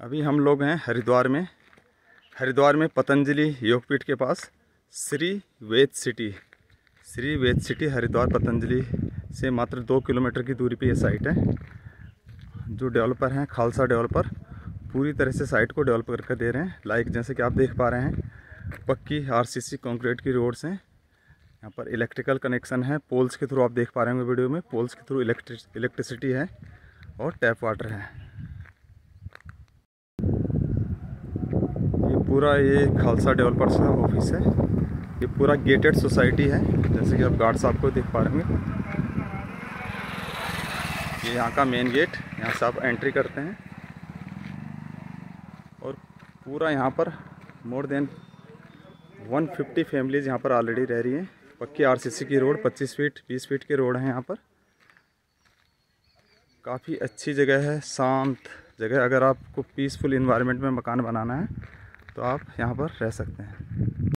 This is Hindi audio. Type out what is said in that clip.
अभी हम लोग हैं हरिद्वार में। हरिद्वार में पतंजलि योगपीठ के पास श्री वेद सिटी। श्री वेद सिटी हरिद्वार पतंजलि से मात्र दो किलोमीटर की दूरी पे ये साइट है। जो डेवलपर हैं, खालसा डेवलपर पूरी तरह से साइट को डेवलप करके दे रहे हैं। लाइक जैसे कि आप देख पा रहे हैं, पक्की आरसीसी कंक्रीट की रोड्स हैं। यहाँ पर इलेक्ट्रिकल कनेक्शन है। पोल्स के थ्रू आप देख पा रहे होंगे वीडियो में पोल्स के थ्रू इलेक्ट्रिसिटी है और टैप वाटर है ये पूरा ये खालसा डेवलपर्स का ऑफ़िस है। ये पूरा गेटेड सोसाइटी है, जैसे कि आप गार्ड साहब को देख पा रहे होंगे। ये यहाँ का मेन गेट यहाँ से आप एंट्री करते हैं। और पूरा यहाँ पर मोर देन 150 फैमिलीज़ यहाँ पर ऑलरेडी रह रही हैं। पक्की आरसीसी की रोड 25 फीट 20 फीट के रोड हैं यहाँ पर। काफ़ी अच्छी जगह है, शांत जगह अगर आपको पीसफुल इन्वायरमेंट में मकान बनाना है तो आप यहाँ पर रह सकते हैं।